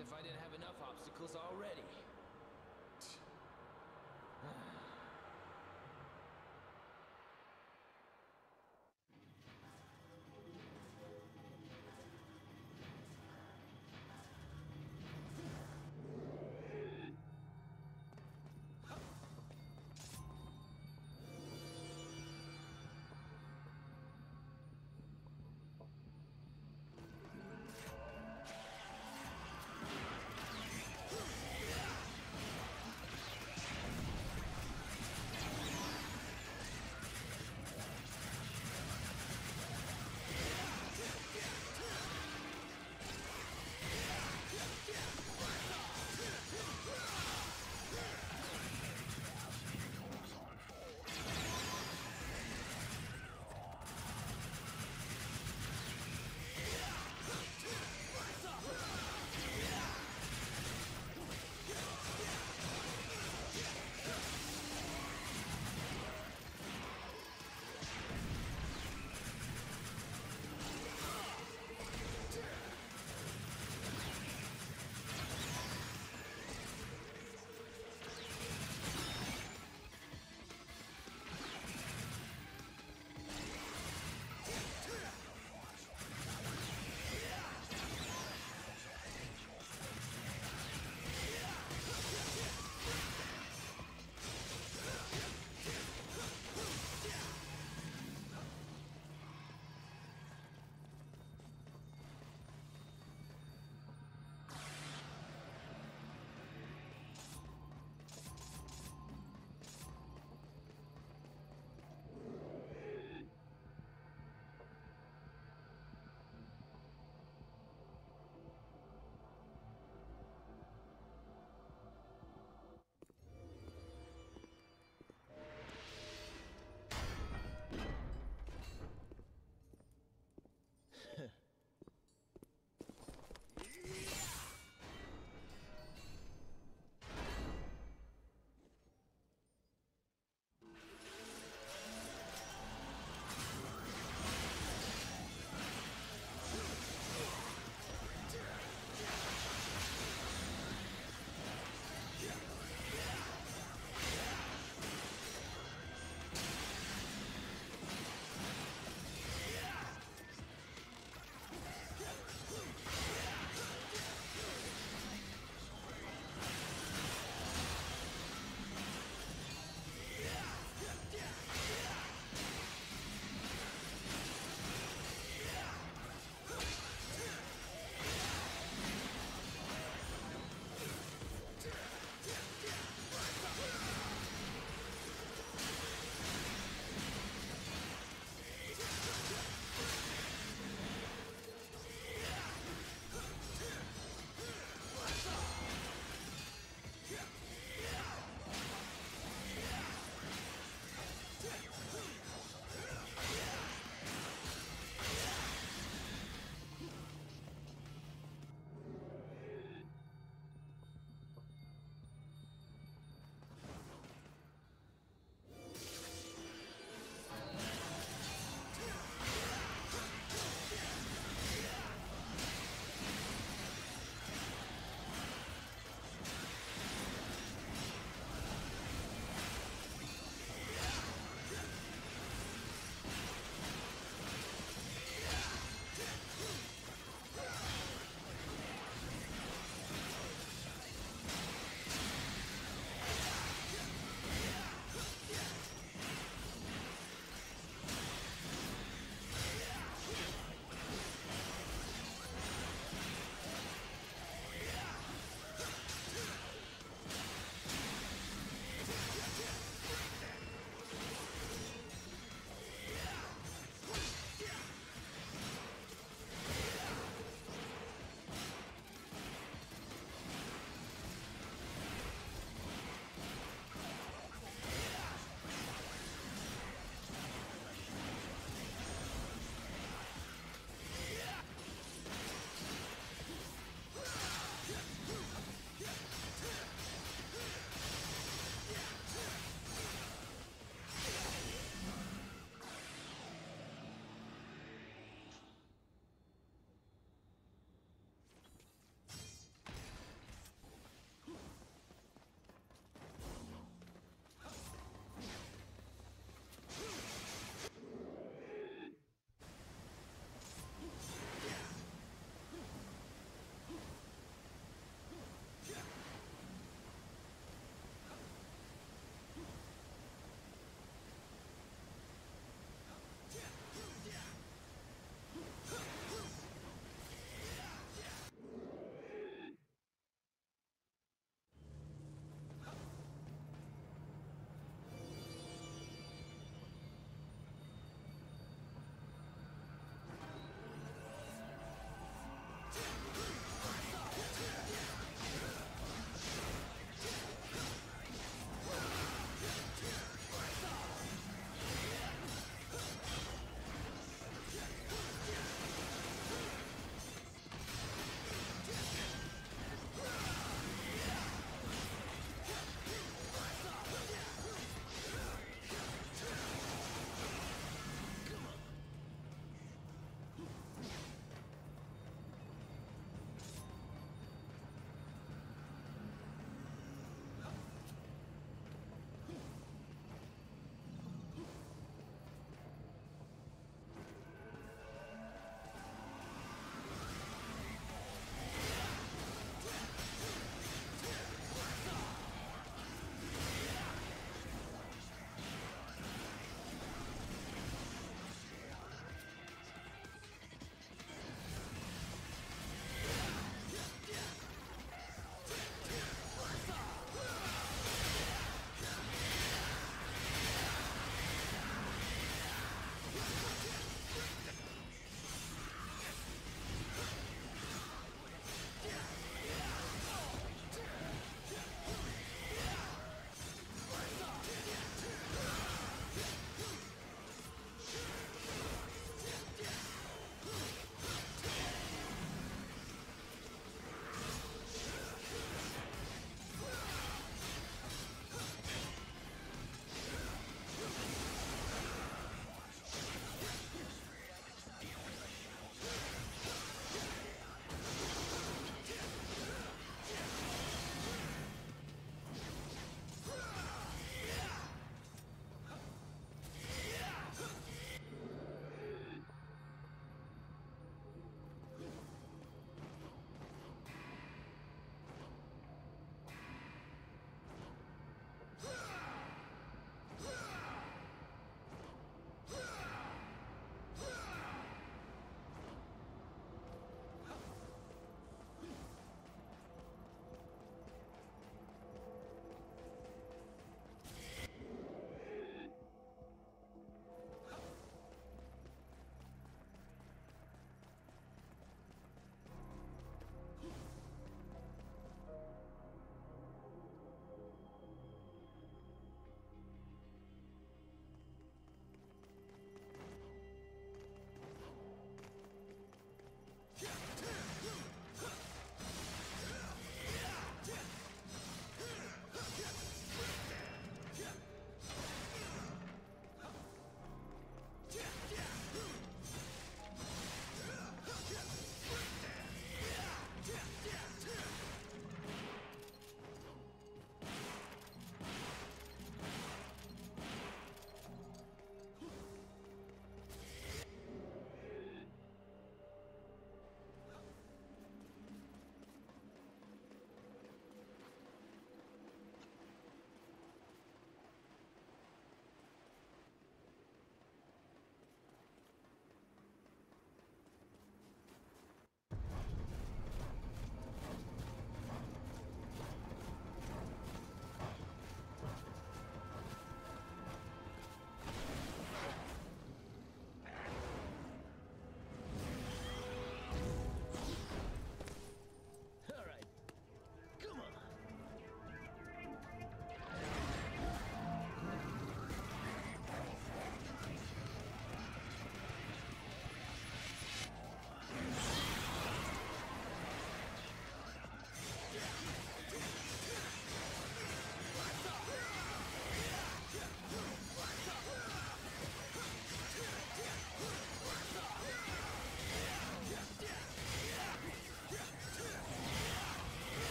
if I didn't have enough obstacles already.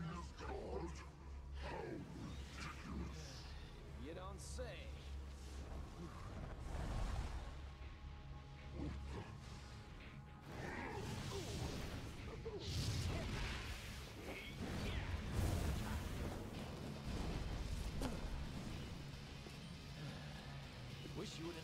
Acting as guard? How ridiculous. You don't say. Wish you would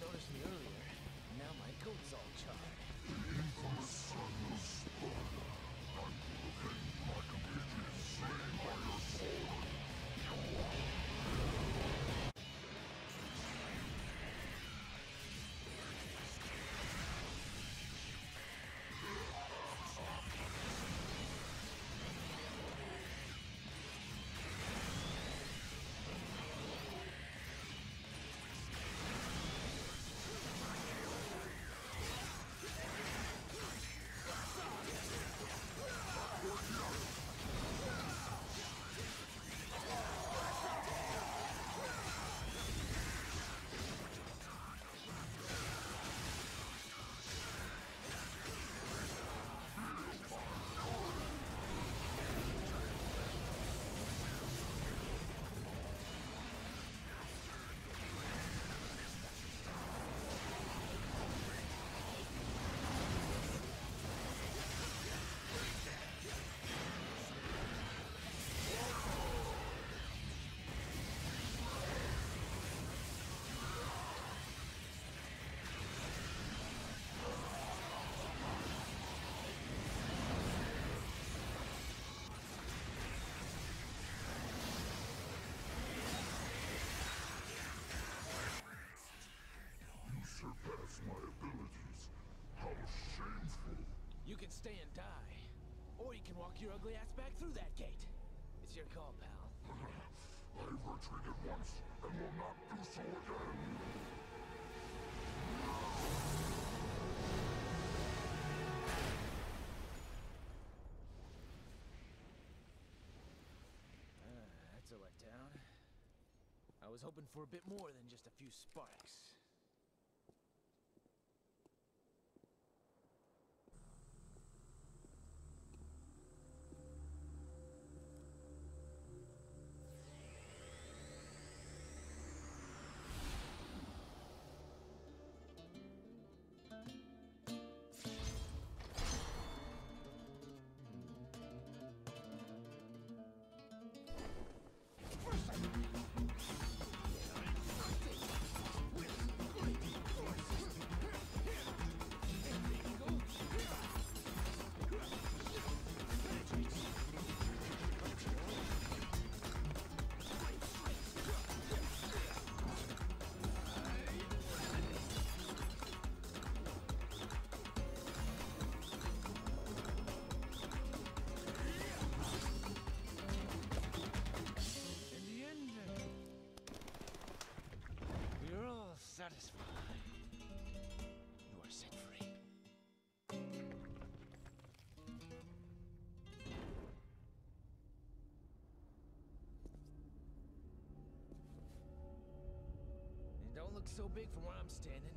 stay and die. Or you can walk your ugly ass back through that gate. It's your call, pal. I've retreated once and will not do so again. Ah, that's a letdown. I was hoping for a bit more than just a few sparks. So big from where I'm standing.